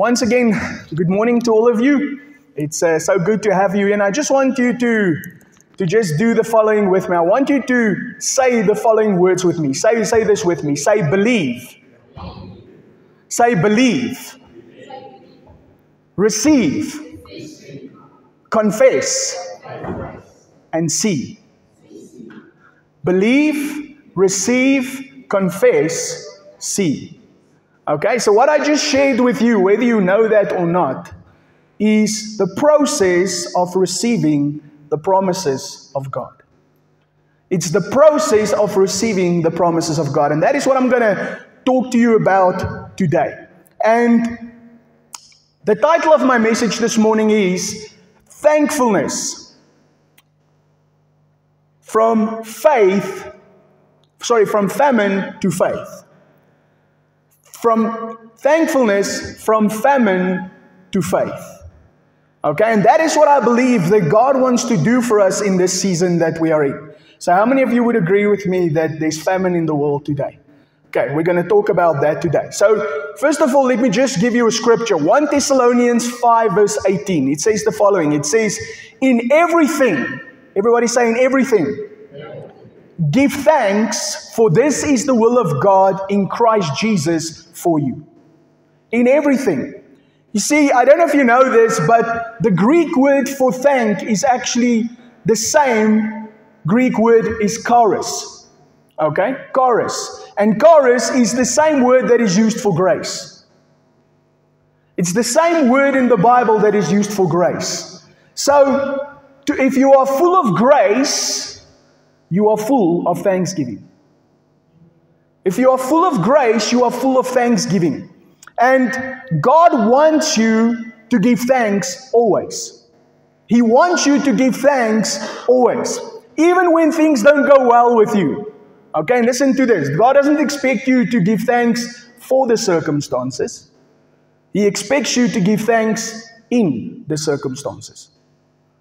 once again, good morning to all of you. It's uh, so good to have you, and I just want you to to just do the following with me. I want you to say the following words with me. Say say this with me. Say believe. Say believe. Receive. Confess. And see. Believe, receive, confess, see. Okay, so what I just shared with you, whether you know that or not, is the process of receiving the promises of God. It's the process of receiving the promises of God. And that is what I'm going to talk to you about today. And the title of my message this morning is Thankfulness from Faith, sorry, from famine to faith from thankfulness from famine to faith. Okay, and that is what I believe that God wants to do for us in this season that we are in. So, how many of you would agree with me that there's famine in the world today? Okay, we're going to talk about that today. So, first of all, let me just give you a scripture 1 Thessalonians 5, verse 18. It says the following It says, In everything, everybody saying everything. Give thanks, for this is the will of God in Christ Jesus for you. In everything. You see, I don't know if you know this, but the Greek word for thank is actually the same Greek word is charis. Okay? Charis. And charis is the same word that is used for grace. It's the same word in the Bible that is used for grace. So, to, if you are full of grace, you are full of thanksgiving. If you are full of grace, you are full of thanksgiving. And God wants you to give thanks always. He wants you to give thanks always, even when things don't go well with you. Okay, listen to this. God doesn't expect you to give thanks for the circumstances, He expects you to give thanks in the circumstances.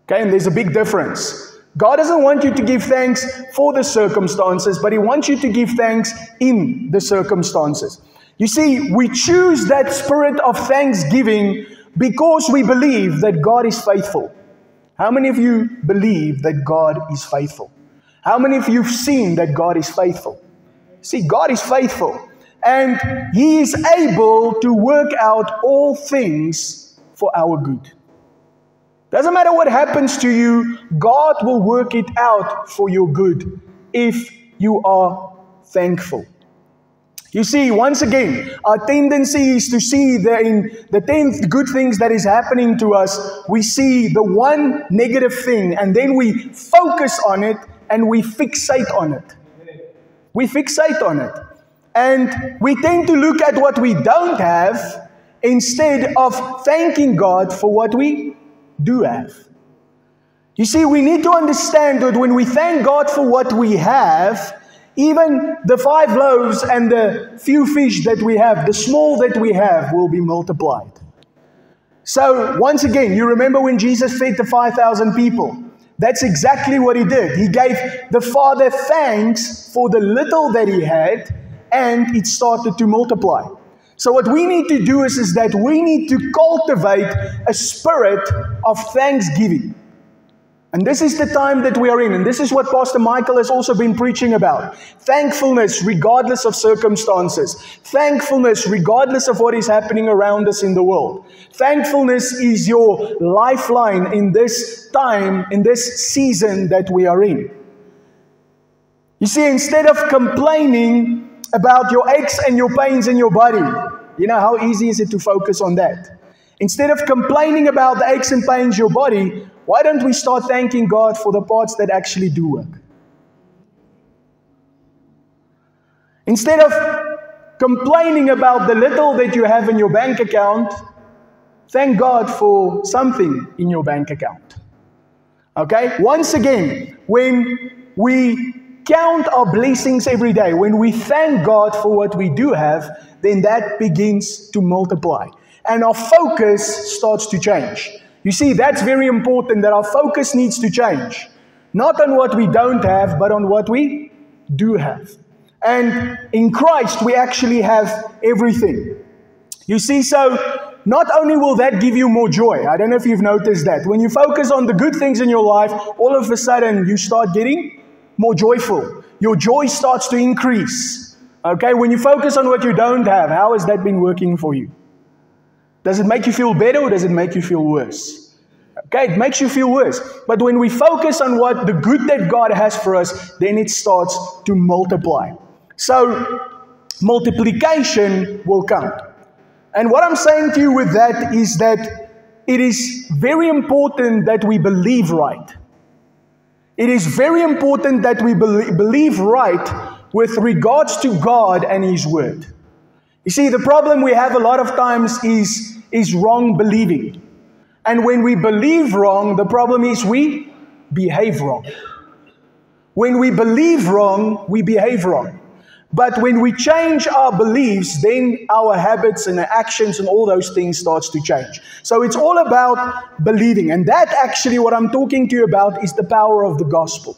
Okay, and there's a big difference. God doesn't want you to give thanks for the circumstances, but He wants you to give thanks in the circumstances. You see, we choose that spirit of thanksgiving because we believe that God is faithful. How many of you believe that God is faithful? How many of you have seen that God is faithful? See, God is faithful and He is able to work out all things for our good. Doesn't matter what happens to you, God will work it out for your good if you are thankful. You see, once again, our tendency is to see that in the 10 good things that is happening to us, we see the one negative thing and then we focus on it and we fixate on it. We fixate on it. And we tend to look at what we don't have instead of thanking God for what we do have. You see, we need to understand that when we thank God for what we have, even the five loaves and the few fish that we have, the small that we have, will be multiplied. So, once again, you remember when Jesus fed the 5,000 people? That's exactly what he did. He gave the Father thanks for the little that he had, and it started to multiply. So, what we need to do is, is that we need to cultivate a spirit of thanksgiving. And this is the time that we are in. And this is what Pastor Michael has also been preaching about. Thankfulness, regardless of circumstances. Thankfulness, regardless of what is happening around us in the world. Thankfulness is your lifeline in this time, in this season that we are in. You see, instead of complaining, about your aches and your pains in your body. You know, how easy is it to focus on that? Instead of complaining about the aches and pains your body, why don't we start thanking God for the parts that actually do work? Instead of complaining about the little that you have in your bank account, thank God for something in your bank account. Okay? Once again, when we count our blessings every day, when we thank God for what we do have, then that begins to multiply. And our focus starts to change. You see, that's very important that our focus needs to change. Not on what we don't have, but on what we do have. And in Christ, we actually have everything. You see, so not only will that give you more joy, I don't know if you've noticed that. When you focus on the good things in your life, all of a sudden you start getting more joyful. Your joy starts to increase. Okay, when you focus on what you don't have, how has that been working for you? Does it make you feel better or does it make you feel worse? Okay, it makes you feel worse. But when we focus on what the good that God has for us, then it starts to multiply. So, multiplication will come. And what I'm saying to you with that is that it is very important that we believe right. It is very important that we believe right with regards to God and His Word. You see, the problem we have a lot of times is, is wrong believing. And when we believe wrong, the problem is we behave wrong. When we believe wrong, we behave wrong. But when we change our beliefs, then our habits and actions and all those things starts to change. So it's all about believing. And that actually what I'm talking to you about is the power of the gospel.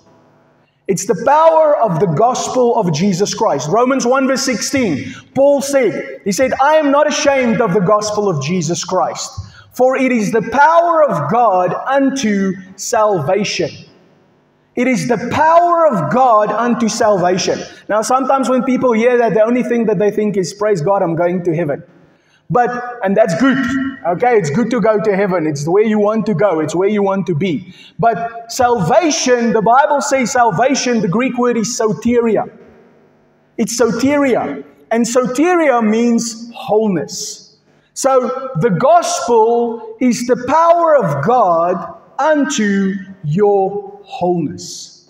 It's the power of the gospel of Jesus Christ. Romans 1 verse 16, Paul said, he said, I am not ashamed of the gospel of Jesus Christ, for it is the power of God unto salvation. It is the power of God unto salvation. Now, sometimes when people hear that, the only thing that they think is, Praise God, I'm going to heaven. But, and that's good. Okay, it's good to go to heaven. It's where you want to go, it's where you want to be. But salvation, the Bible says salvation, the Greek word is soteria. It's soteria. And soteria means wholeness. So the gospel is the power of God unto your wholeness.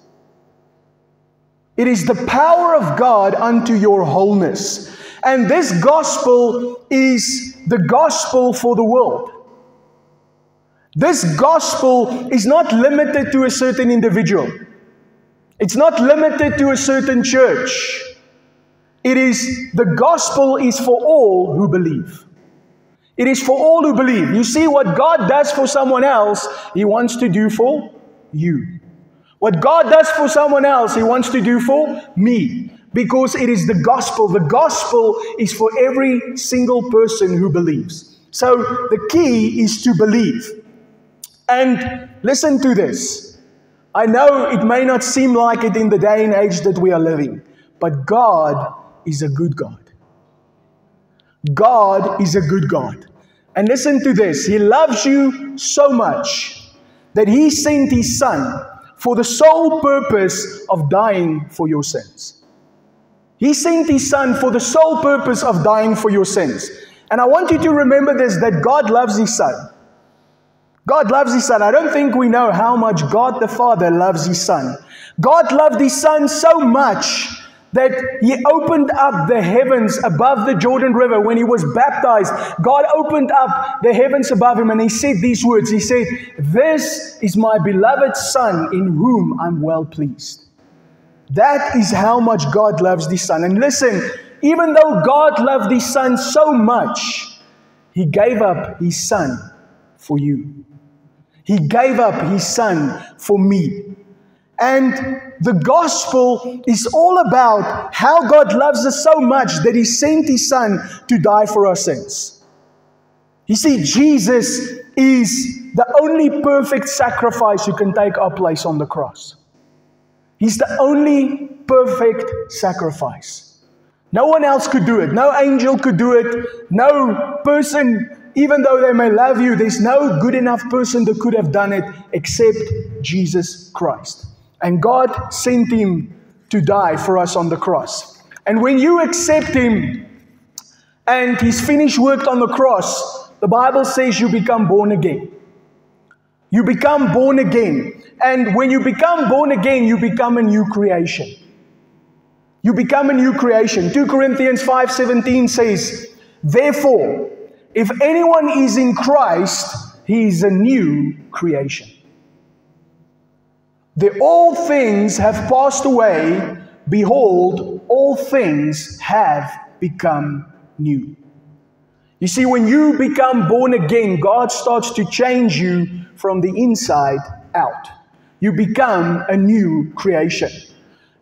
It is the power of God unto your wholeness. And this gospel is the gospel for the world. This gospel is not limited to a certain individual. It's not limited to a certain church. It is the gospel is for all who believe. It is for all who believe. You see, what God does for someone else, He wants to do for you. What God does for someone else, He wants to do for me because it is the gospel. The gospel is for every single person who believes. So the key is to believe. And listen to this. I know it may not seem like it in the day and age that we are living, but God is a good God. God is a good God. And listen to this He loves you so much that He sent His Son for the sole purpose of dying for your sins. He sent His Son for the sole purpose of dying for your sins. And I want you to remember this that God loves His Son. God loves His Son. I don't think we know how much God the Father loves His Son. God loved His Son so much that He opened up the heavens above the Jordan River when He was baptized. God opened up the heavens above Him and He said these words He said, This is my beloved Son in whom I'm well pleased. That is how much God loves the Son. And listen, even though God loved the Son so much, He gave up His Son for you. He gave up His Son for me. And the gospel is all about how God loves us so much that He sent His Son to die for our sins. You see, Jesus is the only perfect sacrifice who can take our place on the cross. He's the only perfect sacrifice. No one else could do it. No angel could do it. No person, even though they may love you, there's no good enough person that could have done it except Jesus Christ. And God sent him to die for us on the cross. And when you accept him and his finished work on the cross, the Bible says you become born again. You become born again. And when you become born again, you become a new creation. You become a new creation. 2 Corinthians 5:17 says, "Therefore, if anyone is in Christ, he is a new creation. The old things have passed away, behold, all things have become new." You see, when you become born again, God starts to change you from the inside out. You become a new creation.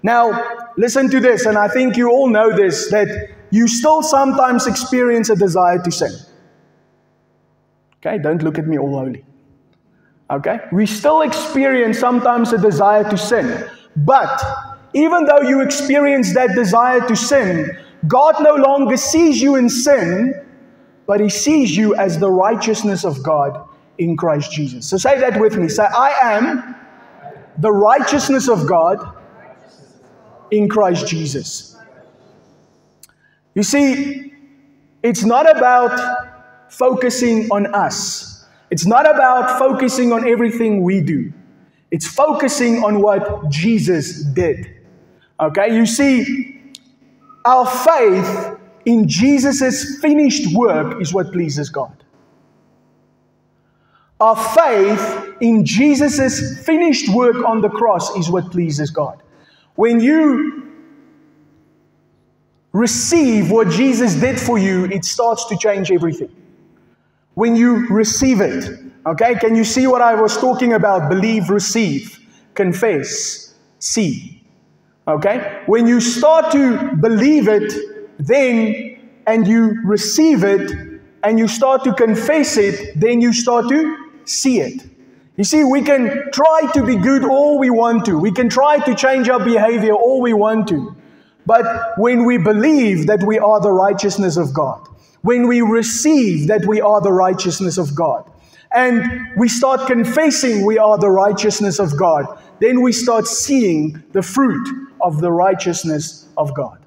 Now, listen to this, and I think you all know this that you still sometimes experience a desire to sin. Okay, don't look at me all holy. Okay, we still experience sometimes a desire to sin, but even though you experience that desire to sin, God no longer sees you in sin, but He sees you as the righteousness of God in Christ Jesus. So say that with me. Say, I am the righteousness of God in Christ Jesus. You see, it's not about focusing on us, it's not about focusing on everything we do. It's focusing on what Jesus did. Okay, you see, our faith in Jesus' finished work is what pleases God. Our faith in Jesus' finished work on the cross is what pleases God. When you receive what Jesus did for you, it starts to change everything. When you receive it, okay, can you see what I was talking about? Believe, receive, confess, see. Okay? When you start to believe it, then and you receive it and you start to confess it, then you start to see it. You see, we can try to be good all we want to. We can try to change our behavior all we want to. But when we believe that we are the righteousness of God, when we receive that we are the righteousness of God, and we start confessing we are the righteousness of God, then we start seeing the fruit of the righteousness of God.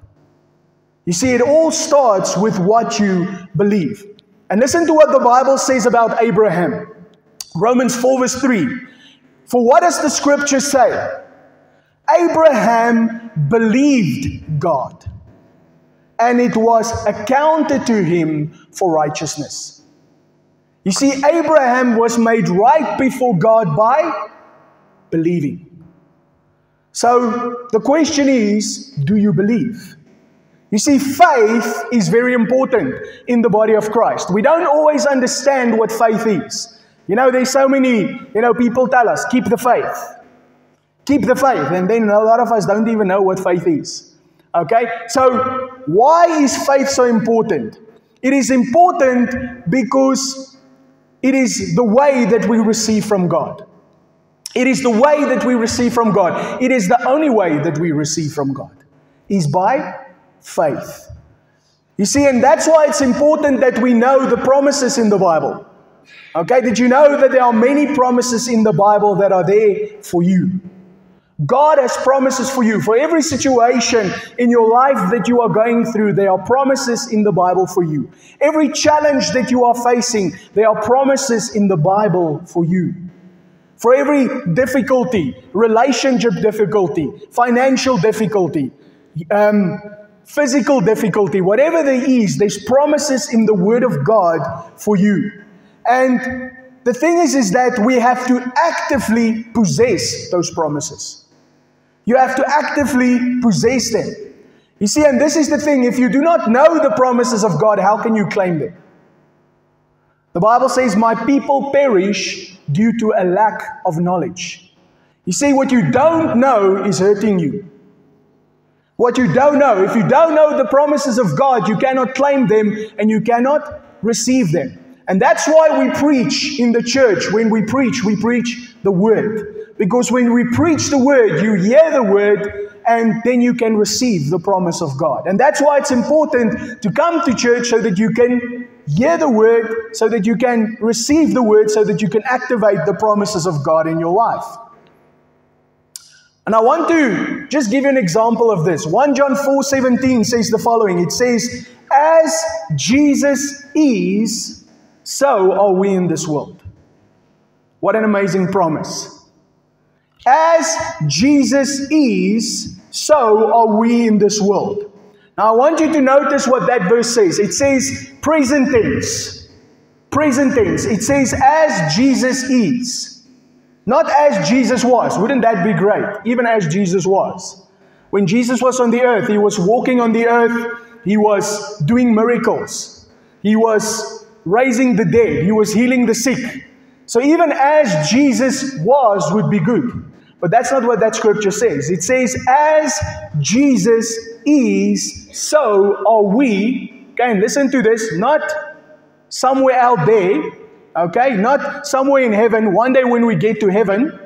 You see, it all starts with what you believe. And listen to what the Bible says about Abraham. Romans 4, verse 3. For what does the scripture say? Abraham believed God, and it was accounted to him for righteousness. You see, Abraham was made right before God by believing. So the question is do you believe? You see, faith is very important in the body of Christ. We don't always understand what faith is. You know, there's so many, you know, people tell us, keep the faith. Keep the faith. And then a lot of us don't even know what faith is. Okay? So, why is faith so important? It is important because it is the way that we receive from God. It is the way that we receive from God. It is the only way that we receive from God. Is by faith. You see, and that's why it's important that we know the promises in the Bible. Okay, did you know that there are many promises in the Bible that are there for you? God has promises for you. For every situation in your life that you are going through, there are promises in the Bible for you. Every challenge that you are facing, there are promises in the Bible for you. For every difficulty, relationship difficulty, financial difficulty, um, physical difficulty, whatever there is, there's promises in the Word of God for you. And the thing is, is that we have to actively possess those promises. You have to actively possess them. You see, and this is the thing if you do not know the promises of God, how can you claim them? The Bible says, My people perish due to a lack of knowledge. You see, what you don't know is hurting you. What you don't know, if you don't know the promises of God, you cannot claim them and you cannot receive them. And that's why we preach in the church. When we preach, we preach the word. Because when we preach the word, you hear the word and then you can receive the promise of God. And that's why it's important to come to church so that you can hear the word, so that you can receive the word, so that you can activate the promises of God in your life. And I want to just give you an example of this. 1 John 4 17 says the following It says, As Jesus is, so are we in this world. What an amazing promise. As Jesus is, so are we in this world. Now, I want you to notice what that verse says. It says present tense. Present tense. It says, as Jesus is. Not as Jesus was. Wouldn't that be great? Even as Jesus was. When Jesus was on the earth, he was walking on the earth, he was doing miracles, he was raising the dead, he was healing the sick. So even as Jesus was would be good. But that's not what that scripture says. It says, as Jesus is, so are we. Okay, listen to this, not somewhere out there. Okay? Not somewhere in heaven, one day when we get to heaven.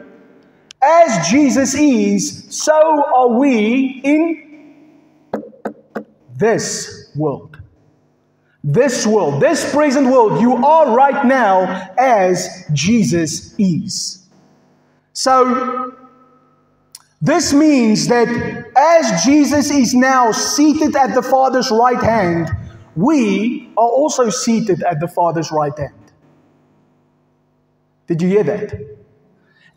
As Jesus is, so are we in this world. This world, this present world, you are right now as Jesus is. So, this means that as Jesus is now seated at the Father's right hand, we are also seated at the Father's right hand. Did you hear that?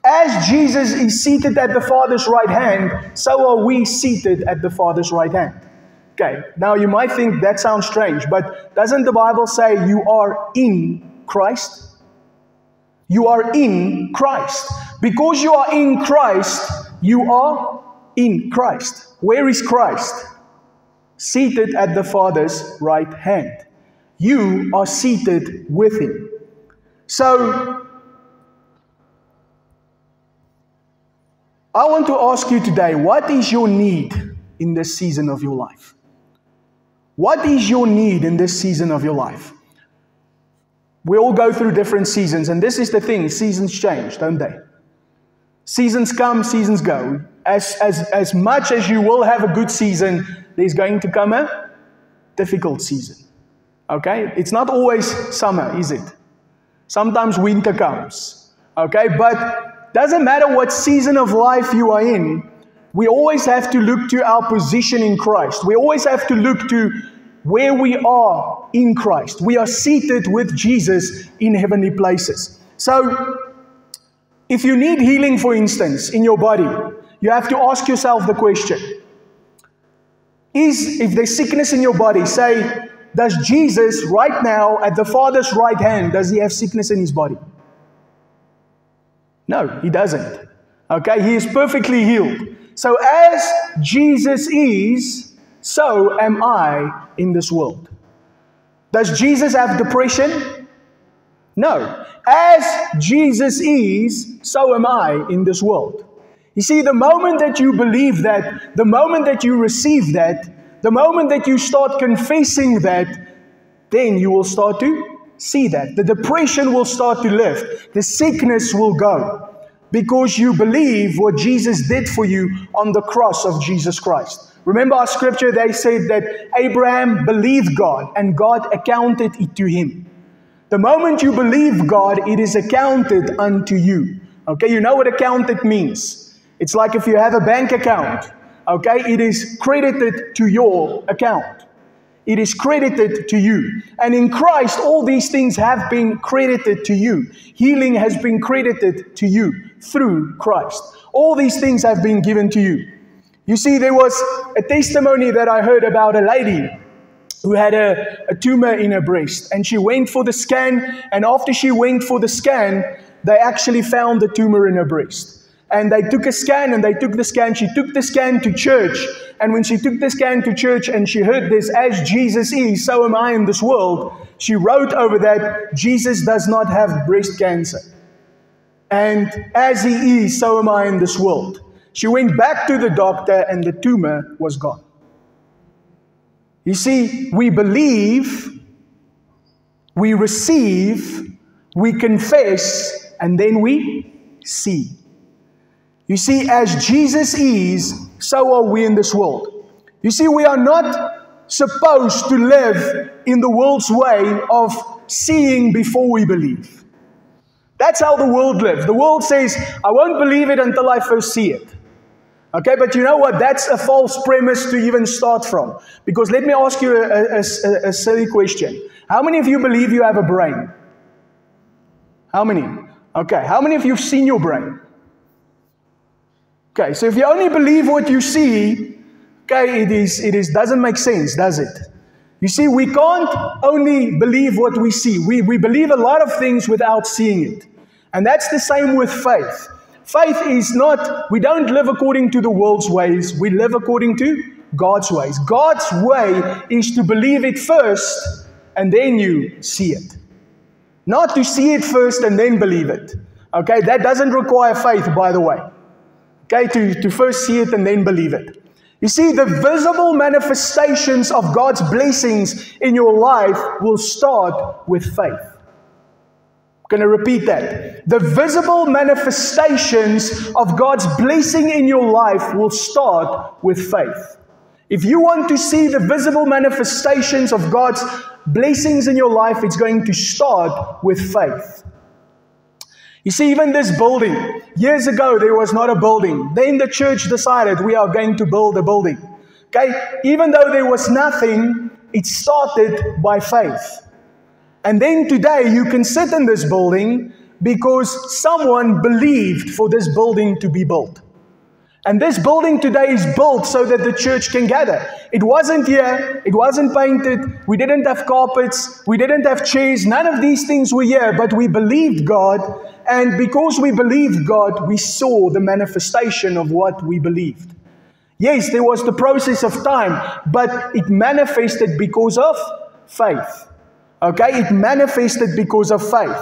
As Jesus is seated at the Father's right hand, so are we seated at the Father's right hand. Okay, now you might think that sounds strange, but doesn't the Bible say you are in Christ? You are in Christ. Because you are in Christ, you are in Christ. Where is Christ? Seated at the Father's right hand. You are seated with Him. So, I want to ask you today what is your need in this season of your life? What is your need in this season of your life? We all go through different seasons, and this is the thing seasons change, don't they? Seasons come, seasons go. As, as, as much as you will have a good season, there's going to come a difficult season. Okay? It's not always summer, is it? Sometimes winter comes. Okay? But doesn't matter what season of life you are in, we always have to look to our position in Christ. We always have to look to where we are in Christ. We are seated with Jesus in heavenly places. So, if you need healing, for instance, in your body, you have to ask yourself the question Is, if there's sickness in your body, say, does Jesus right now at the Father's right hand, does he have sickness in his body? No, he doesn't. Okay, he is perfectly healed. So, as Jesus is, so am I in this world. Does Jesus have depression? No. As Jesus is, so am I in this world. You see, the moment that you believe that, the moment that you receive that, the moment that you start confessing that, then you will start to see that. The depression will start to lift, the sickness will go because you believe what Jesus did for you on the cross of Jesus Christ. Remember our scripture, they said that Abraham believed God and God accounted it to him. The moment you believe God, it is accounted unto you. Okay, you know what accounted means? It's like if you have a bank account, okay, it is credited to your account. It is credited to you. And in Christ, all these things have been credited to you. Healing has been credited to you through Christ. All these things have been given to you. You see, there was a testimony that I heard about a lady who had a, a tumor in her breast. And she went for the scan. And after she went for the scan, they actually found the tumor in her breast and they took a scan and they took the scan. She took the scan to church. And when she took the scan to church and she heard this, as Jesus is, so am I in this world, she wrote over that Jesus does not have breast cancer. And as he is, so am I in this world. She went back to the doctor and the tumor was gone. You see, we believe, we receive, we confess, and then we see. You see, as Jesus is, so are we in this world. You see, we are not supposed to live in the world's way of seeing before we believe. That's how the world lives. The world says, I won't believe it until I first see it. Okay, but you know what? That's a false premise to even start from. Because let me ask you a, a, a, silly question. How many of you believe you have a brain? How many? Okay, how many of you have seen your brain? Okay, so if you only believe what you see, okay, it is it is doesn't make sense, does it? You see, we can't only believe what we see. We, we believe a lot of things without seeing it. And that's the same with faith. Faith is not, we don't live according to the world's ways, we live according to God's ways. God's way is to believe it first and then you see it. Not to see it first and then believe it. Okay, that doesn't require faith, by the way. Okay, to, to first see it and then believe it. You see, the visible manifestations of God's blessings in your life will start with faith. I'm going to repeat that. The visible manifestations of God's blessing in your life will start with faith. If you want to see the visible manifestations of God's blessings in your life, it's going to start with faith. You see, even this building, years ago, there was not a building. Then the church decided we are going to build a building. Okay? Even though there was nothing, it started by faith. And then today, you can sit in this building because someone believed for this building to be built. And this building today is built so that the church can gather. It wasn't here, it wasn't painted, we didn't have carpets, we didn't have chairs, none of these things were here, but we believed God. And because we believed God, we saw the manifestation of what we believed. Yes, there was the process of time, but it manifested because of faith. Okay, it manifested because of faith.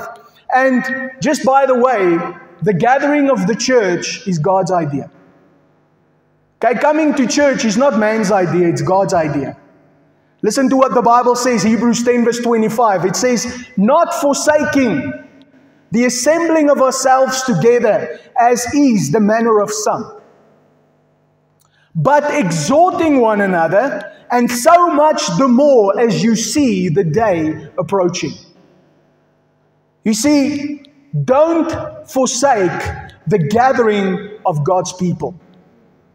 And just by the way, the gathering of the church is God's idea. Okay, coming to church is not man's idea, it's God's idea. Listen to what the Bible says, Hebrews 10, verse 25. It says, Not forsaking the assembling of ourselves together, as is the manner of some, but exhorting one another, and so much the more as you see the day approaching. You see, don't forsake the gathering of God's people.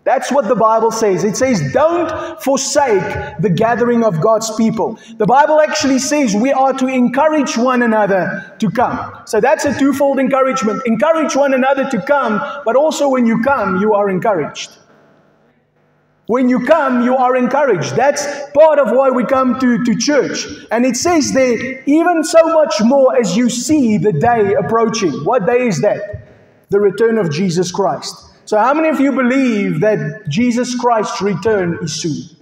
That's what the Bible says. It says, don't forsake the gathering of God's people. The Bible actually says we are to encourage one another to come. So that's a twofold encouragement. Encourage one another to come, but also when you come, you are encouraged. When you come, you are encouraged. That's part of why we come to, to church. And it says there, even so much more as you see the day approaching. What day is that? The return of Jesus Christ. So, how many of you believe that Jesus Christ's return is soon?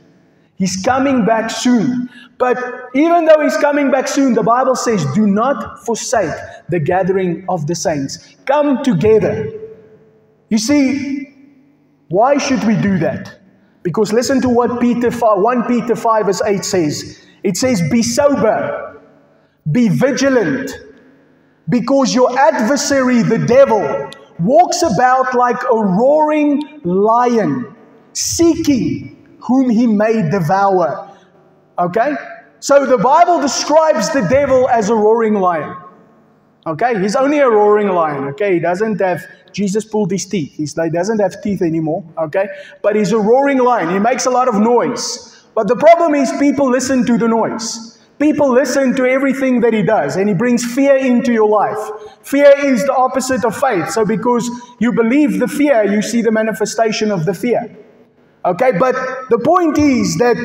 He's coming back soon. But even though he's coming back soon, the Bible says, do not forsake the gathering of the saints. Come together. You see, why should we do that? Because listen to what Peter 5, 1 Peter 5 verse 8 says. It says, Be sober, be vigilant, because your adversary, the devil, walks about like a roaring lion, seeking whom he may devour. Okay? So the Bible describes the devil as a roaring lion. Okay? He's only a roaring lion. Okay? He doesn't have, Jesus pulled his teeth. He doesn't have teeth anymore. Okay? But he's a roaring lion. He makes a lot of noise. But the problem is people listen to the noise. People listen to everything that he does, and he brings fear into your life. Fear is the opposite of faith. So, because you believe the fear, you see the manifestation of the fear. Okay, but the point is that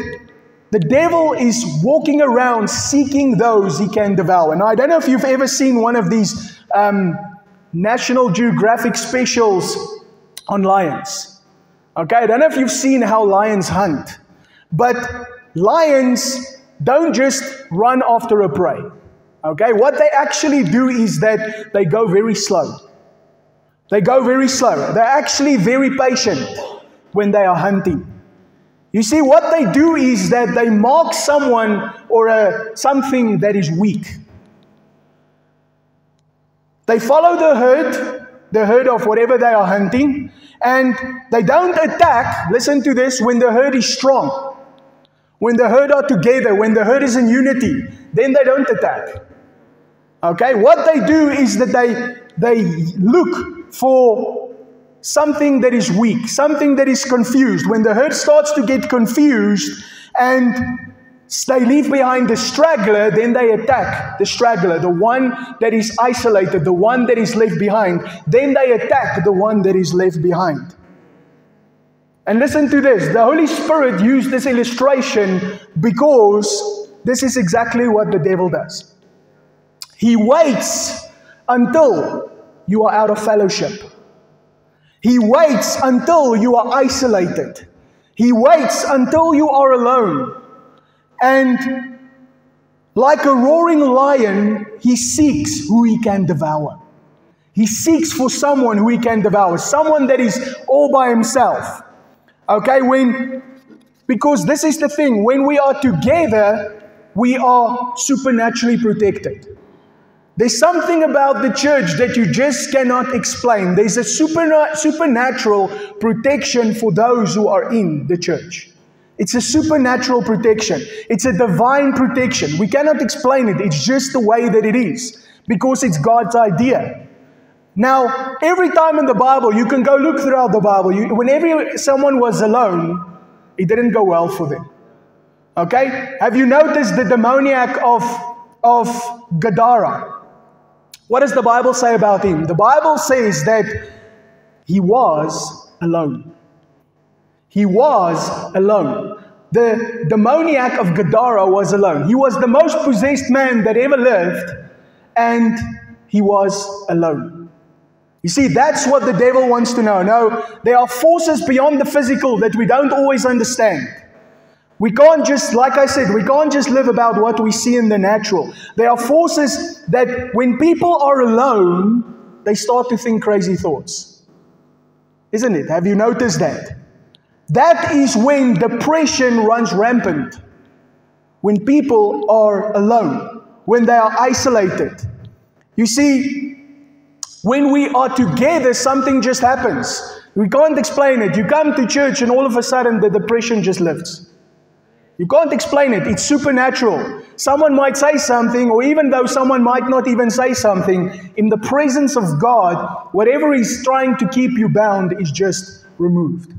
the devil is walking around seeking those he can devour. Now, I don't know if you've ever seen one of these um, National Geographic specials on lions. Okay, I don't know if you've seen how lions hunt, but lions don't just run after a prey. Okay, what they actually do is that they go very slow. They go very slow. They're actually very patient when they are hunting. You see, what they do is that they mark someone or a, something that is weak. They follow the herd, the herd of whatever they are hunting, and they don't attack, listen to this, when the herd is strong. When the herd are together, when the herd is in unity, then they don't attack. Okay? What they do is that they, they look for something that is weak, something that is confused. When the herd starts to get confused and they leave behind the straggler, then they attack the straggler, the one that is isolated, the one that is left behind. Then they attack the one that is left behind. And listen to this the Holy Spirit used this illustration because this is exactly what the devil does. He waits until you are out of fellowship. He waits until you are isolated. He waits until you are alone. And like a roaring lion, he seeks who he can devour. He seeks for someone who he can devour, someone that is all by himself. Okay, when, because this is the thing, when we are together, we are supernaturally protected. There's something about the church that you just cannot explain. There's a supernatural protection for those who are in the church. It's a supernatural protection. It's a divine protection. We cannot explain it. It's just the way that it is because it's God's idea. Now, every time in the Bible, you can go look throughout the Bible. You, whenever someone was alone, it didn't go well for them. Okay? Have you noticed the demoniac of, of Gadara? What does the Bible say about him? The Bible says that he was alone. He was alone. The demoniac of Gadara was alone. He was the most possessed man that ever lived, and he was alone. You see, that's what the devil wants to know. No, there are forces beyond the physical that we don't always understand. We can't just, like I said, we can't just live about what we see in the natural. There are forces that when people are alone, they start to think crazy thoughts. Isn't it? Have you noticed that? That is when depression runs rampant. When people are alone, when they are isolated. You see, when we are together, something just happens. We can't explain it. You come to church and all of a sudden the depression just lifts. You can't explain it. It's supernatural. Someone might say something, or even though someone might not even say something, in the presence of God, whatever is trying to keep you bound is just removed.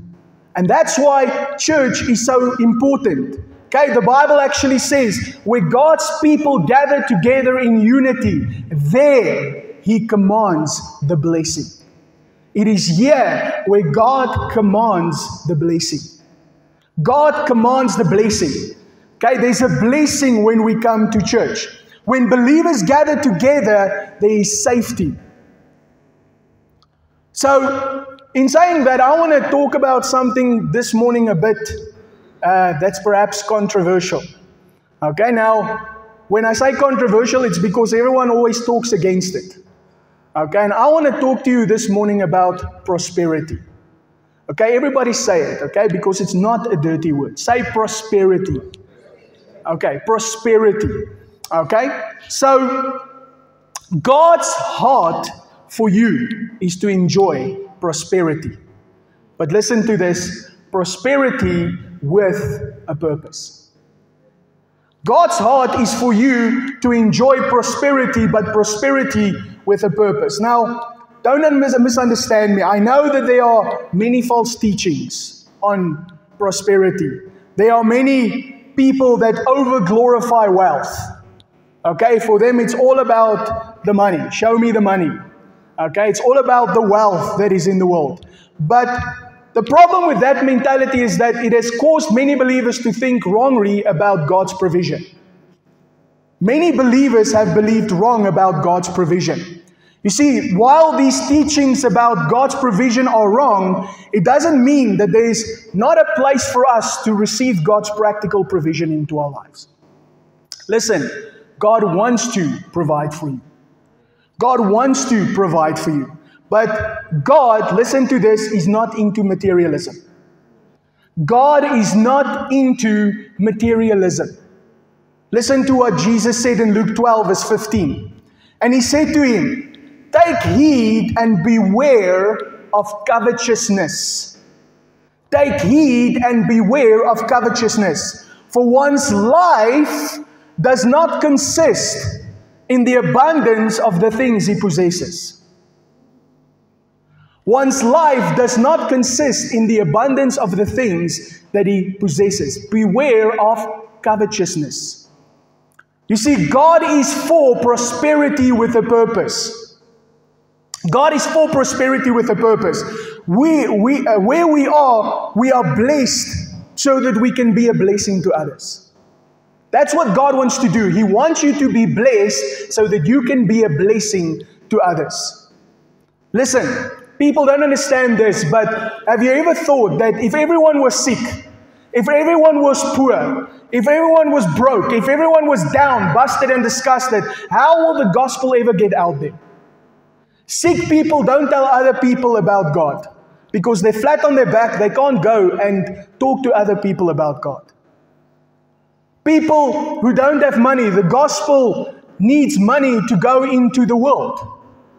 And that's why church is so important. Okay, the Bible actually says, where God's people gather together in unity, there He commands the blessing. It is here where God commands the blessing. God commands the blessing. Okay, there's a blessing when we come to church. When believers gather together, there is safety. So, in saying that, I want to talk about something this morning a bit uh, that's perhaps controversial. Okay, now, when I say controversial, it's because everyone always talks against it. Okay, and I want to talk to you this morning about prosperity. Okay, everybody say it, okay, because it's not a dirty word. Say prosperity. Okay, prosperity. Okay, so God's heart for you is to enjoy prosperity. But listen to this prosperity with a purpose. God's heart is for you to enjoy prosperity, but prosperity with a purpose. Now, don't misunderstand me. I know that there are many false teachings on prosperity. There are many people that over glorify wealth. Okay, for them it's all about the money. Show me the money. Okay, it's all about the wealth that is in the world. But the problem with that mentality is that it has caused many believers to think wrongly about God's provision. Many believers have believed wrong about God's provision. You see, while these teachings about God's provision are wrong, it doesn't mean that there is not a place for us to receive God's practical provision into our lives. Listen, God wants to provide for you. God wants to provide for you. But God, listen to this, is not into materialism. God is not into materialism. Listen to what Jesus said in Luke 12, verse 15. And he said to him, Take heed and beware of covetousness. Take heed and beware of covetousness. For one's life does not consist in the abundance of the things he possesses. One's life does not consist in the abundance of the things that he possesses. Beware of covetousness. You see, God is for prosperity with a purpose. God is for prosperity with a purpose. We, we, uh, where we are, we are blessed so that we can be a blessing to others. That's what God wants to do. He wants you to be blessed so that you can be a blessing to others. Listen, people don't understand this, but have you ever thought that if everyone was sick, if everyone was poor, if everyone was broke, if everyone was down, busted, and disgusted, how will the gospel ever get out there? Sick people don't tell other people about God because they're flat on their back, they can't go and talk to other people about God. People who don't have money, the gospel needs money to go into the world.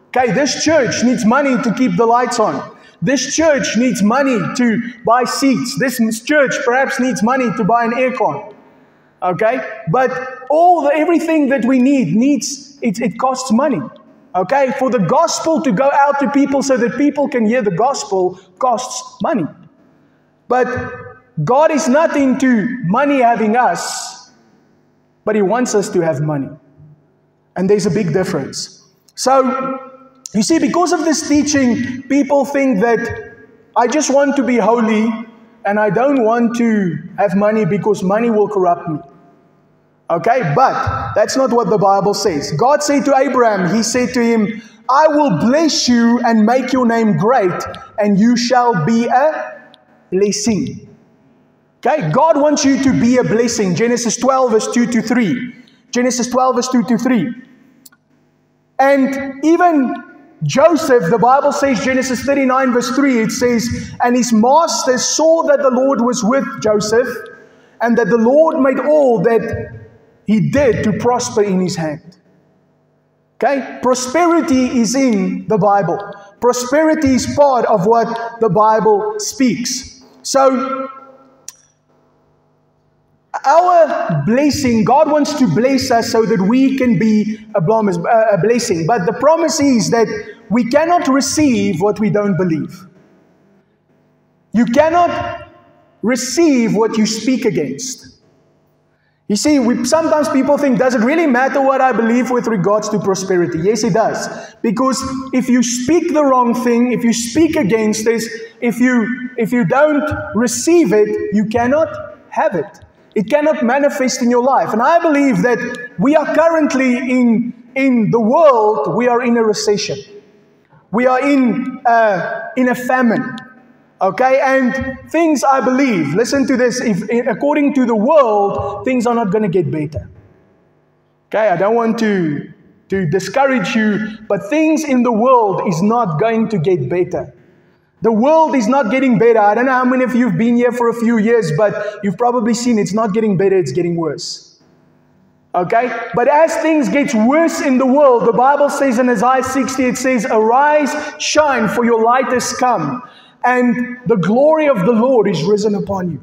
Okay, this church needs money to keep the lights on. This church needs money to buy seats. This church perhaps needs money to buy an aircon. Okay? But all the everything that we need needs it, it costs money. Okay? For the gospel to go out to people so that people can hear the gospel costs money. But God is not into money having us, but He wants us to have money. And there's a big difference. So, you see, because of this teaching, people think that I just want to be holy and I don't want to have money because money will corrupt me. Okay, but that's not what the Bible says. God said to Abraham, He said to him, I will bless you and make your name great, and you shall be a blessing. Okay, God wants you to be a blessing. Genesis 12, verse 2 to 3. Genesis 12, verse 2 to 3. And even Joseph, the Bible says, Genesis 39, verse 3, it says, And his master saw that the Lord was with Joseph, and that the Lord made all that he did to prosper in his hand. Okay? Prosperity is in the Bible. Prosperity is part of what the Bible speaks. So, our blessing, God wants to bless us so that we can be a blessing. But the promise is that we cannot receive what we don't believe. You cannot receive what you speak against. You see, we, sometimes people think, does it really matter what I believe with regards to prosperity? Yes, it does. Because if you speak the wrong thing, if you speak against this, if you, if you don't receive it, you cannot have it. It cannot manifest in your life. And I believe that we are currently in, in the world, we are in a recession. We are in, uh, in a famine. Okay, and things I believe, listen to this, if according to the world, things are not going to get better. Okay, I don't want to, to discourage you, but things in the world is not going to get better. The world is not getting better. I don't know how many of you have been here for a few years, but you've probably seen it's not getting better, it's getting worse. Okay? But as things get worse in the world, the Bible says in Isaiah 60, it says, Arise, shine, for your light has come, and the glory of the Lord is risen upon you.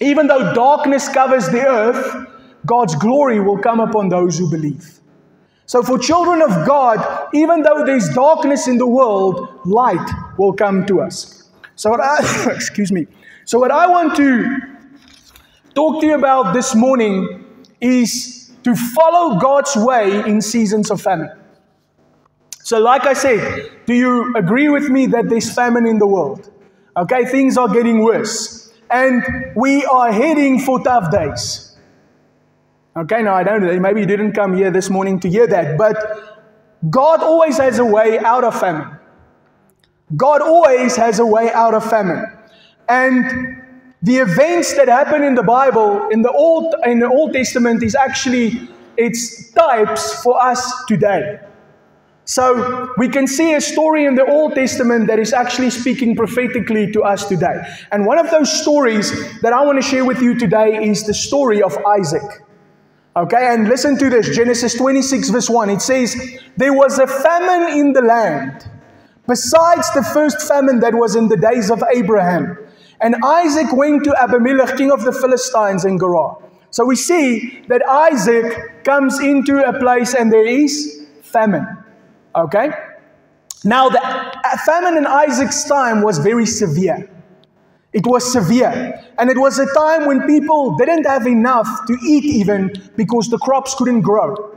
Even though darkness covers the earth, God's glory will come upon those who believe. So, for children of God, even though there's darkness in the world, light will come to us. So, what I, excuse me. So, what I want to talk to you about this morning is to follow God's way in seasons of famine. So, like I said, do you agree with me that there's famine in the world? Okay, things are getting worse. And we are heading for tough days. Okay, now I don't know. Maybe you didn't come here this morning to hear that, but God always has a way out of famine. God always has a way out of famine. And the events that happen in the Bible, in the Old, in the Old Testament, is actually it's types for us today. So we can see a story in the Old Testament that is actually speaking prophetically to us today. And one of those stories that I want to share with you today is the story of Isaac. Okay, and listen to this Genesis 26, verse 1. It says, There was a famine in the land, besides the first famine that was in the days of Abraham. And Isaac went to Abimelech, king of the Philistines, in Gerar. So we see that Isaac comes into a place and there is famine. Okay? Now, the famine in Isaac's time was very severe. It was severe. And it was a time when people didn't have enough to eat, even because the crops couldn't grow.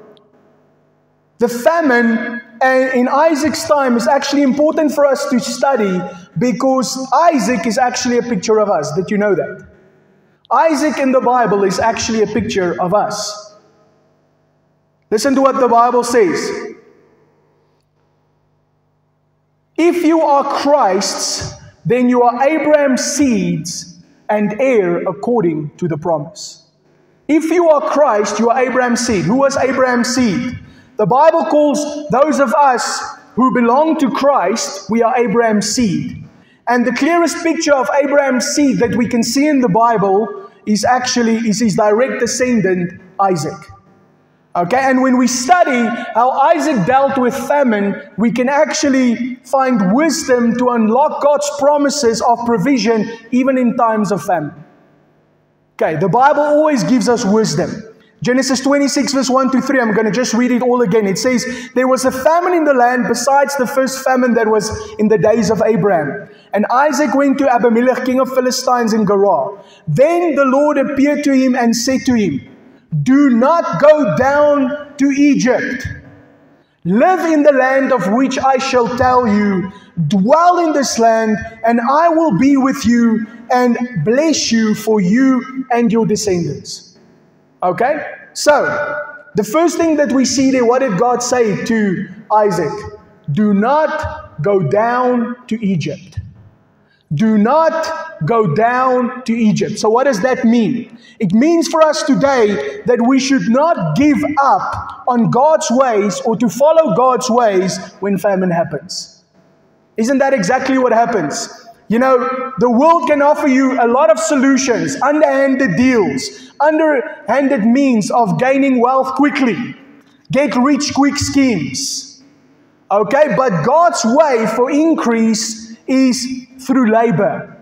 The famine uh, in Isaac's time is actually important for us to study because Isaac is actually a picture of us. Did you know that? Isaac in the Bible is actually a picture of us. Listen to what the Bible says. If you are Christ's, then you are Abraham's seeds and heir according to the promise. If you are Christ, you are Abraham's seed. Who was Abraham's seed? The Bible calls those of us who belong to Christ, we are Abraham's seed. And the clearest picture of Abraham's seed that we can see in the Bible is actually is his direct descendant, Isaac. Okay, and when we study how Isaac dealt with famine, we can actually find wisdom to unlock God's promises of provision even in times of famine. Okay, the Bible always gives us wisdom. Genesis 26, verse 1 to 3, I'm going to just read it all again. It says, There was a famine in the land besides the first famine that was in the days of Abraham. And Isaac went to Abimelech, king of Philistines in Gerar. Then the Lord appeared to him and said to him, Do not go down to Egypt. Live in the land of which I shall tell you. Dwell in this land, and I will be with you and bless you for you and your descendants. Okay? So, the first thing that we see there, what did God say to Isaac? Do not go down to Egypt. Do not go down to Egypt. So, what does that mean? It means for us today that we should not give up on God's ways or to follow God's ways when famine happens. Isn't that exactly what happens? You know, the world can offer you a lot of solutions, underhanded deals, underhanded means of gaining wealth quickly, get rich quick schemes. Okay, but God's way for increase is through labor.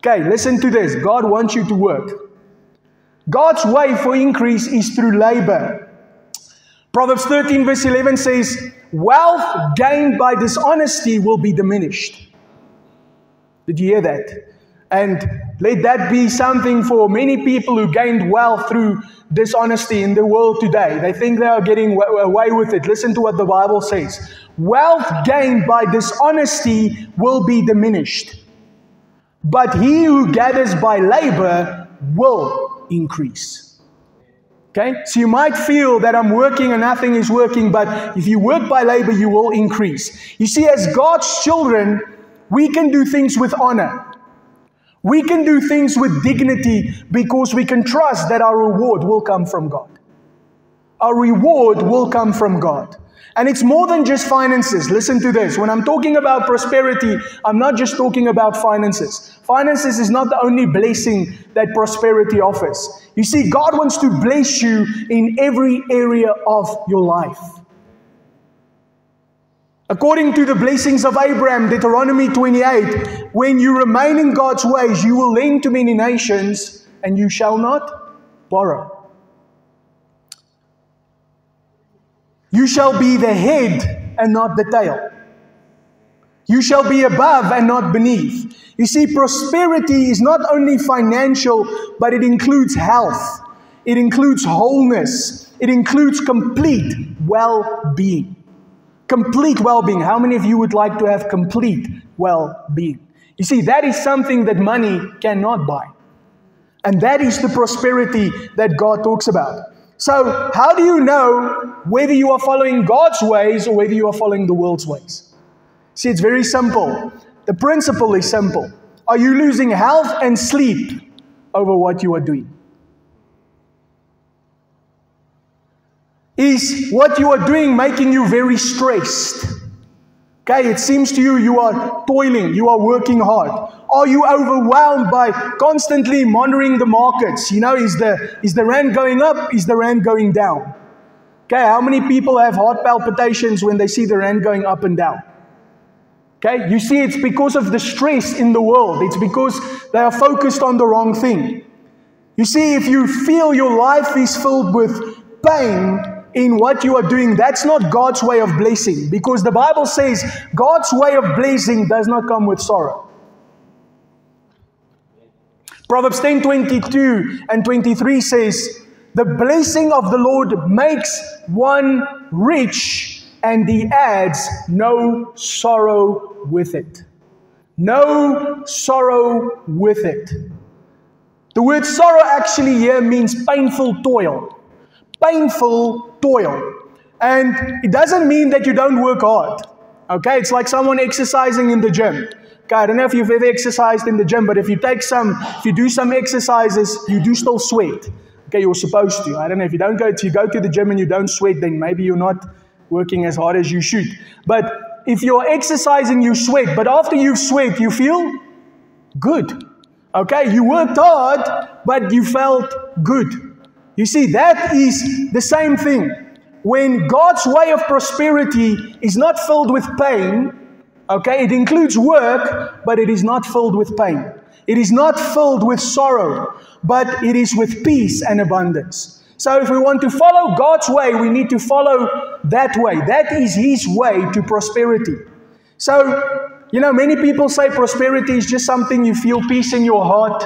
Okay, listen to this God wants you to work. God's way for increase is through labor. Proverbs 13, verse 11 says, Wealth gained by dishonesty will be diminished. Did you hear that? And let that be something for many people who gained wealth through dishonesty in the world today. They think they are getting away with it. Listen to what the Bible says Wealth gained by dishonesty will be diminished, but he who gathers by labor will increase. Okay? So you might feel that I'm working and nothing is working, but if you work by labor, you will increase. You see, as God's children, we can do things with honor. We can do things with dignity because we can trust that our reward will come from God. Our reward will come from God. And it's more than just finances. Listen to this. When I'm talking about prosperity, I'm not just talking about finances. Finances is not the only blessing that prosperity offers. You see, God wants to bless you in every area of your life. According to the blessings of Abraham, Deuteronomy 28, when you remain in God's ways, you will lend to many nations and you shall not borrow. You shall be the head and not the tail. You shall be above and not beneath. You see, prosperity is not only financial, but it includes health, it includes wholeness, it includes complete well being. Complete well being. How many of you would like to have complete well being? You see, that is something that money cannot buy. And that is the prosperity that God talks about. So, how do you know whether you are following God's ways or whether you are following the world's ways? See, it's very simple. The principle is simple. Are you losing health and sleep over what you are doing? Is what you are doing making you very stressed? Okay, it seems to you you are toiling, you are working hard. Are you overwhelmed by constantly monitoring the markets? You know, is the is the rand going up? Is the rand going down? Okay, how many people have heart palpitations when they see the rand going up and down? Okay, you see, it's because of the stress in the world. It's because they are focused on the wrong thing. You see, if you feel your life is filled with pain, in what you are doing, that's not God's way of blessing because the Bible says God's way of blessing does not come with sorrow. Proverbs 10 22 and 23 says, The blessing of the Lord makes one rich, and he adds no sorrow with it. No sorrow with it. The word sorrow actually here means painful toil painful toil. And it doesn't mean that you don't work hard. Okay, it's like someone exercising in the gym. Okay, I don't know if you've ever exercised in the gym, but if you take some, if you do some exercises, you do still sweat. Okay, you're supposed to. I don't know if you don't go to you go to the gym and you don't sweat, then maybe you're not working as hard as you should. But if you're exercising, you sweat. But after you've sweat, you feel good. Okay, you worked hard, but you felt good. You see, that is the same thing. When God's way of prosperity is not filled with pain, okay, it includes work, but it is not filled with pain. It is not filled with sorrow, but it is with peace and abundance. So, if we want to follow God's way, we need to follow that way. That is His way to prosperity. So, you know, many people say prosperity is just something you feel peace in your heart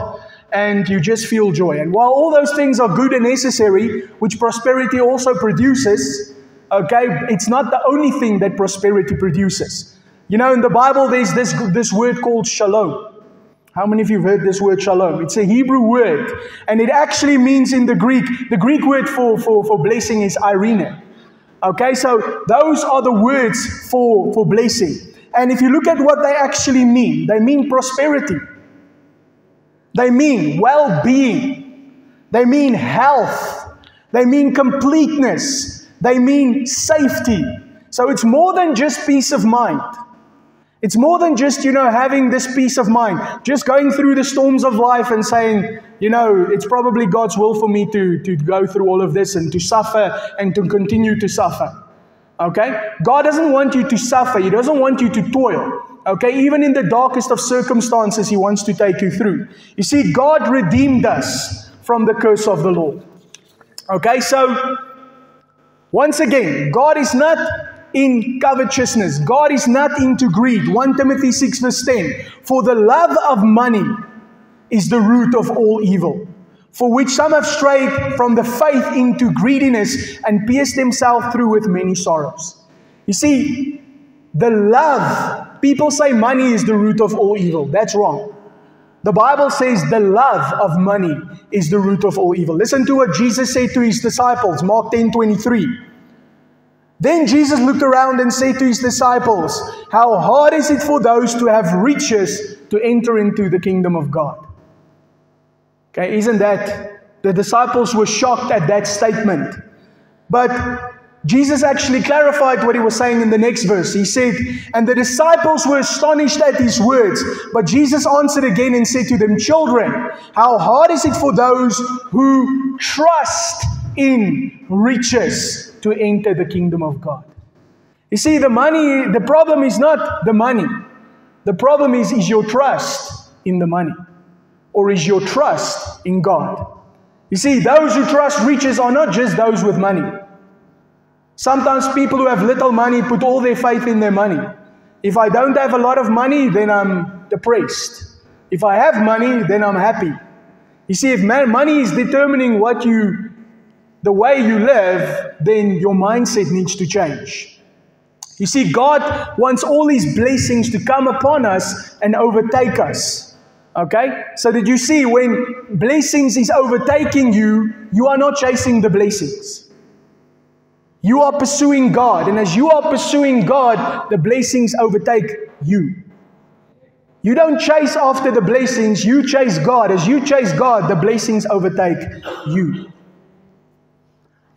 and you just feel joy. And while all those things are good and necessary, which prosperity also produces, okay, it's not the only thing that prosperity produces. You know, in the Bible, there's this, this word called shalom. How many of you have heard this word shalom? It's a Hebrew word, and it actually means in the Greek, the Greek word for, for, for blessing is irene. Okay, so those are the words for, for blessing. And if you look at what they actually mean, they mean prosperity. They mean well being. They mean health. They mean completeness. They mean safety. So it's more than just peace of mind. It's more than just, you know, having this peace of mind, just going through the storms of life and saying, you know, it's probably God's will for me to, to go through all of this and to suffer and to continue to suffer. Okay? God doesn't want you to suffer, He doesn't want you to toil. Okay, even in the darkest of circumstances, He wants to take you through. You see, God redeemed us from the curse of the Lord. Okay, so once again, God is not in covetousness, God is not into greed. 1 Timothy 6, verse 10 For the love of money is the root of all evil, for which some have strayed from the faith into greediness and pierced themselves through with many sorrows. You see, the love, people say money is the root of all evil. That's wrong. The Bible says the love of money is the root of all evil. Listen to what Jesus said to his disciples, Mark 10 23. Then Jesus looked around and said to his disciples, How hard is it for those to have riches to enter into the kingdom of God? Okay, isn't that? The disciples were shocked at that statement. But Jesus actually clarified what he was saying in the next verse. He said, And the disciples were astonished at his words. But Jesus answered again and said to them, Children, how hard is it for those who trust in riches to enter the kingdom of God? You see, the money, the problem is not the money. The problem is, is your trust in the money? Or is your trust in God? You see, those who trust riches are not just those with money. Sometimes people who have little money put all their faith in their money. If I don't have a lot of money, then I'm depressed. If I have money, then I'm happy. You see, if money is determining what you, the way you live, then your mindset needs to change. You see, God wants all these blessings to come upon us and overtake us. Okay? So that you see, when blessings is overtaking you, you are not chasing the blessings. You are pursuing God, and as you are pursuing God, the blessings overtake you. You don't chase after the blessings, you chase God. As you chase God, the blessings overtake you.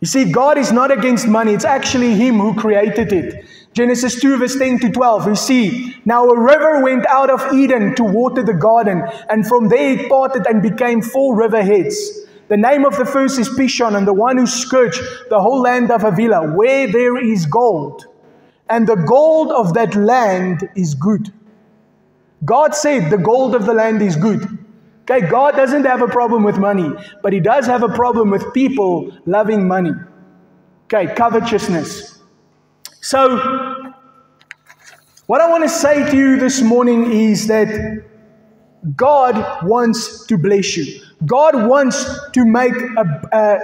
You see, God is not against money, it's actually Him who created it. Genesis 2, verse 10 to 12. We see, Now a river went out of Eden to water the garden, and from there it parted and became four river heads. The name of the first is Pishon, and the one who scourged the whole land of Havilah, where there is gold. And the gold of that land is good. God said the gold of the land is good. Okay, God doesn't have a problem with money, but He does have a problem with people loving money. Okay, covetousness. So, what I want to say to you this morning is that God wants to bless you. God wants to make a, a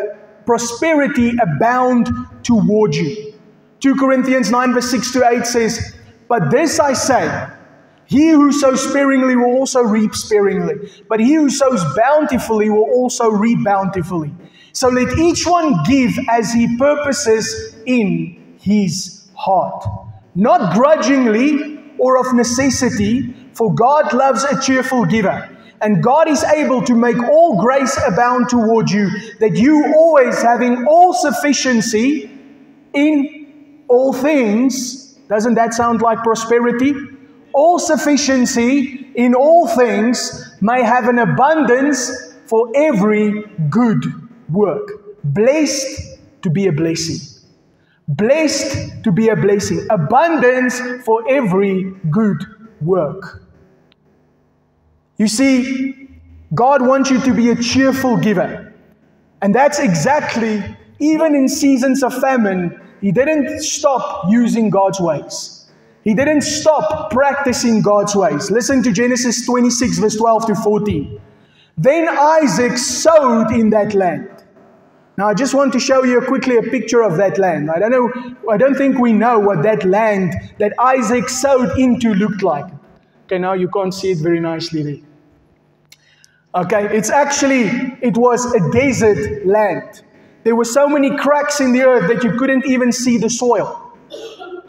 prosperity abound toward you. 2 Corinthians 9, verse 6 to 8 says, But this I say, he who sows sparingly will also reap sparingly, but he who sows bountifully will also reap bountifully. So let each one give as he purposes in his heart, not grudgingly or of necessity, for God loves a cheerful giver. And God is able to make all grace abound toward you, that you always having all sufficiency in all things. Doesn't that sound like prosperity? All sufficiency in all things may have an abundance for every good work. blessed to be a blessing. Blessed to be a blessing. Abundance for every good work. You see, God wants you to be a cheerful giver. And that's exactly, even in seasons of famine, He didn't stop using God's ways. He didn't stop practicing God's ways. Listen to Genesis 26, verse 12 to 14. Then Isaac sowed in that land. Now, I just want to show you quickly a picture of that land. I don't know, I don't think we know what that land that Isaac sowed into looked like. Okay, now you can't see it very nicely there. Okay, it's actually, it was a desert land. There were so many cracks in the earth that you couldn't even see the soil.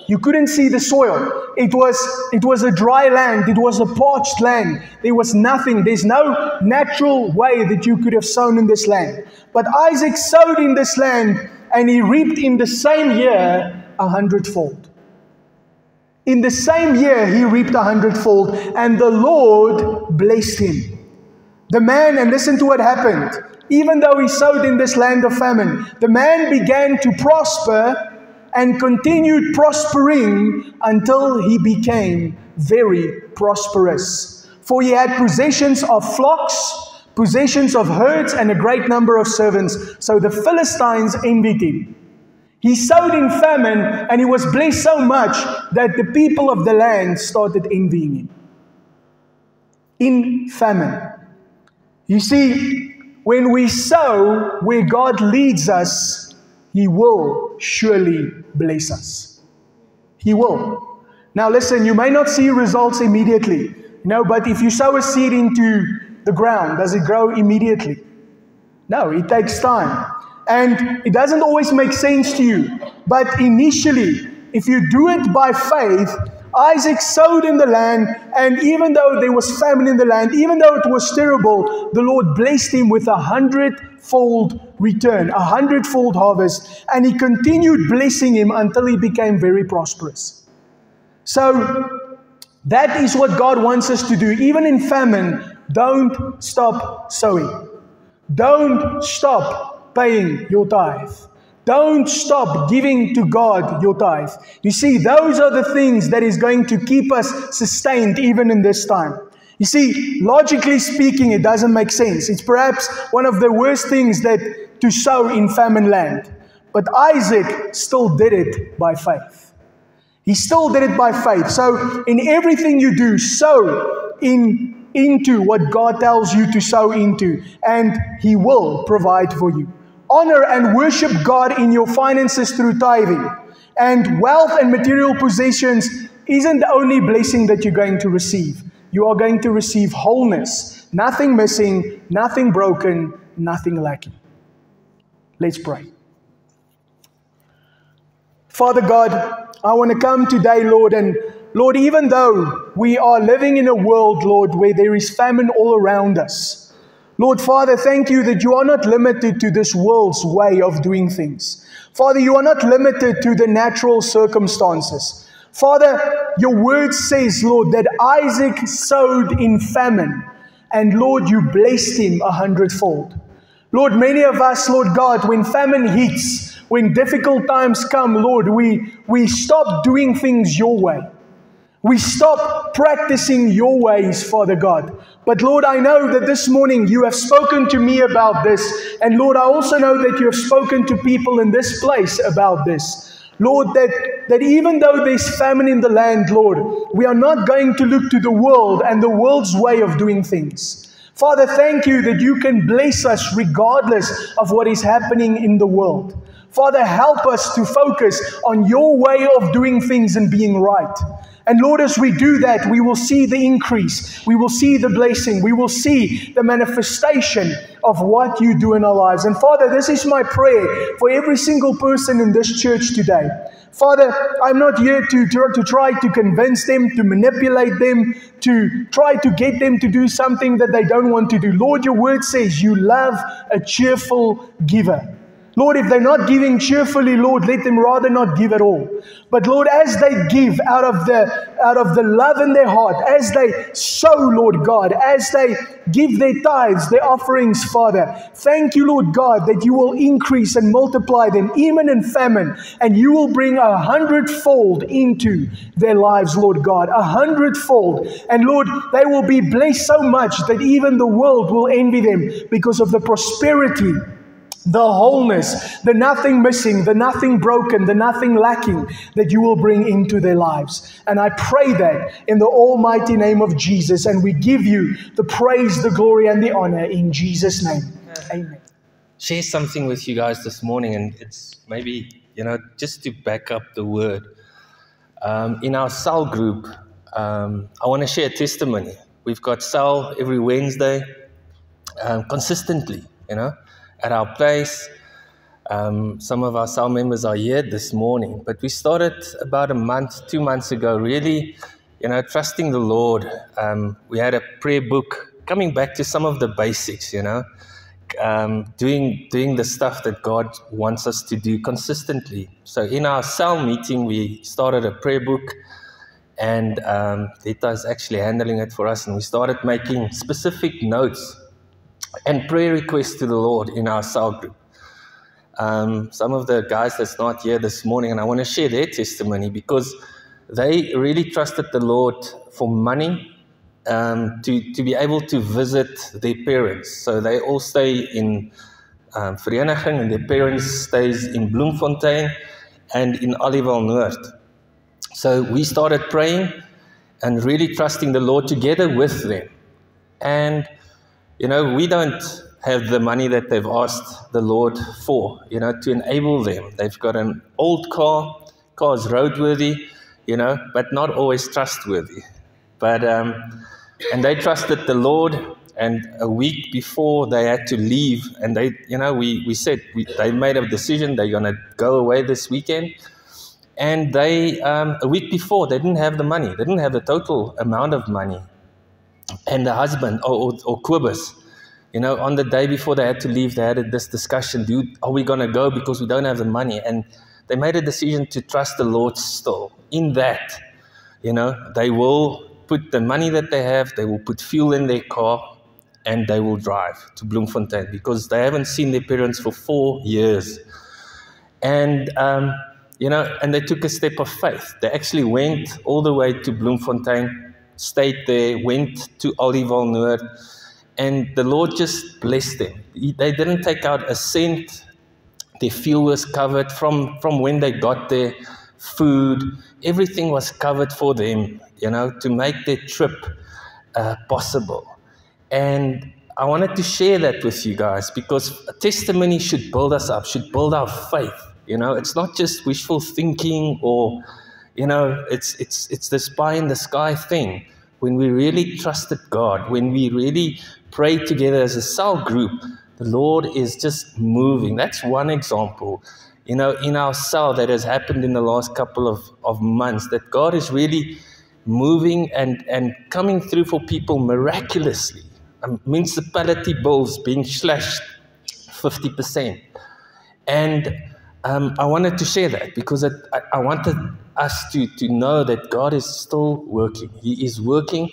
You couldn't see the soil. It was, it was a dry land. It was a parched land. There was nothing. There's no natural way that you could have sown in this land. But Isaac sowed in this land and he reaped in the same year a hundredfold. In the same year, he reaped a hundredfold, and the Lord blessed him. The man, and listen to what happened. Even though he sowed in this land of famine, the man began to prosper and continued prospering until he became very prosperous. For he had possessions of flocks, possessions of herds, and a great number of servants. So the Philistines envied him. He sowed in famine and he was blessed so much that the people of the land started envying him. In famine. You see, when we sow where God leads us, he will surely bless us. He will. Now, listen, you may not see results immediately, know, but if you sow a seed into the ground, does it grow immediately? No, it takes time. And it doesn't always make sense to you. But initially, if you do it by faith, Isaac sowed in the land, and even though there was famine in the land, even though it was terrible, the Lord blessed him with a hundredfold return, a hundredfold harvest, and he continued blessing him until he became very prosperous. So, that is what God wants us to do. Even in famine, don't stop sowing. Don't stop paying your tithe. Don't stop giving to God your tithe. You see, those are the things that is going to keep us sustained even in this time. You see, logically speaking, it doesn't make sense. It's perhaps one of the worst things that to sow in famine land. But Isaac still did it by faith. He still did it by faith. So in everything you do, sow in into what God tells you to sow into, and He will provide for you honor and worship God in your finances through tithing. And wealth and material possessions isn't the only blessing that you're going to receive. You are going to receive wholeness, nothing missing, nothing broken, nothing lacking. Let's pray. Father God, I want to come today, Lord, and Lord, even though we are living in a world, Lord, where there is famine all around us, Lord Father, thank you that you are not limited to this world's way of doing things. Father, you are not limited to the natural circumstances. Father, your word says, Lord, that Isaac sowed in famine, and Lord, you blessed him a hundredfold. Lord, many of us, Lord God, when famine hits, when difficult times come, Lord, we, we stop doing things your way. We stop practicing your ways, Father God. But Lord, I know that this morning you have spoken to me about this. And Lord, I also know that you have spoken to people in this place about this. Lord, that, that even though there's famine in the land, Lord, we are not going to look to the world and the world's way of doing things. Father, thank you that you can bless us regardless of what is happening in the world. Father, help us to focus on your way of doing things and being right. And Lord, as we do that, we will see the increase. We will see the blessing. We will see the manifestation of what you do in our lives. And Father, this is my prayer for every single person in this church today. Father, I'm not here to, to, to try to convince them, to manipulate them, to try to get them to do something that they don't want to do. Lord, your word says you love a cheerful giver. Lord, if they're not giving cheerfully, Lord, let them rather not give at all. But Lord, as they give out of the out of the love in their heart, as they sow, Lord God, as they give their tithes, their offerings, Father, thank you, Lord God, that you will increase and multiply them, even in famine, and you will bring a hundredfold into their lives, Lord God, a hundredfold. And Lord, they will be blessed so much that even the world will envy them because of the prosperity the wholeness, the nothing missing, the nothing broken, the nothing lacking that you will bring into their lives. And I pray that in the almighty name of Jesus. And we give you the praise, the glory, and the honor in Jesus' name. Amen. Share something with you guys this morning, and it's maybe, you know, just to back up the word. Um, in our cell group, um, I want to share a testimony. We've got cell every Wednesday um, consistently, you know at our place. Um, some of our cell members are here this morning, but we started about a month, two months ago, really, you know, trusting the Lord. Um, we had a prayer book, coming back to some of the basics, you know, um, doing doing the stuff that God wants us to do consistently. So in our cell meeting, we started a prayer book, and um, is actually handling it for us, and we started making specific notes and prayer requests to the Lord in our cell group. Um, some of the guys that's not here this morning, and I want to share their testimony because they really trusted the Lord for money um, to, to be able to visit their parents. So they all stay in um, Vereeniging, and their parents stays in Bloemfontein and in Aliwal Noord. So we started praying and really trusting the Lord together with them. And you know, we don't have the money that they've asked the Lord for, you know, to enable them. They've got an old car, car is roadworthy, you know, but not always trustworthy. But, um, and they trusted the Lord, and a week before they had to leave, and they, you know, we, we said we, they made a decision, they're going to go away this weekend. And they, um, a week before, they didn't have the money. They didn't have the total amount of money and the husband or, or, or Quibus, you know, on the day before they had to leave, they had this discussion: Do are we going to go because we don't have the money? And they made a decision to trust the Lord still. In that, you know, they will put the money that they have, they will put fuel in their car, and they will drive to Bloemfontein because they haven't seen their parents for four years. And um, you know, and they took a step of faith. They actually went all the way to Bloemfontein stayed there, went to Aliwal Noord, and the Lord just blessed them. They didn't take out a cent. Their fuel was covered from, from when they got there, food, everything was covered for them, you know, to make their trip uh, possible. And I wanted to share that with you guys because testimony should build us up, should build our faith. You know, it's not just wishful thinking or you know, it's, it's, it's this pie in the sky thing. When we really trusted God, when we really prayed together as a cell group, the Lord is just moving. That's one example, you know, in our cell that has happened in the last couple of, of months, that God is really moving and, and coming through for people miraculously. Um, municipality bills being slashed 50%. And um, I wanted to share that because I, I wanted us to, to know that God is still working. He is working.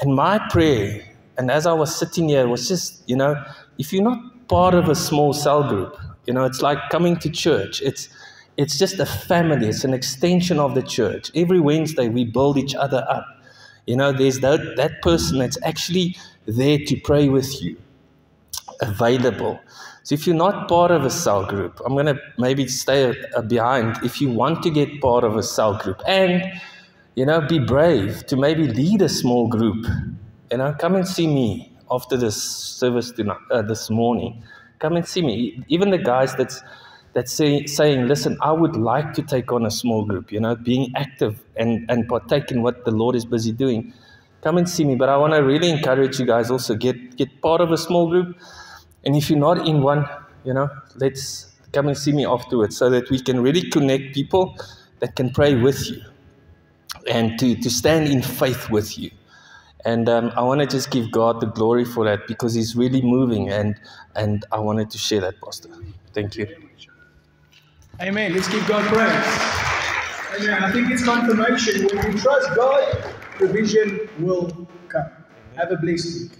And my prayer, and as I was sitting here, was just, you know, if you're not part of a small cell group, you know, it's like coming to church. It's it's just a family, it's an extension of the church. Every Wednesday we build each other up. You know, there's that, that person that's actually there to pray with you, available. So if you're not part of a cell group, I'm going to maybe stay behind. If you want to get part of a cell group and, you know, be brave to maybe lead a small group, you know, come and see me after this service tonight, uh, this morning. Come and see me. Even the guys that's that's say, saying, listen, I would like to take on a small group, you know, being active and, and partake in what the Lord is busy doing. Come and see me. But I want to really encourage you guys also get get part of a small group and if you're not in one, you know, let's come and see me afterwards so that we can really connect people that can pray with you and to, to stand in faith with you. And um, I want to just give God the glory for that because He's really moving, and, and I wanted to share that, Pastor. Thank you. Amen. Let's give God praise. Amen. I think it's confirmation. When we trust God, provision will come. Have a blessed week.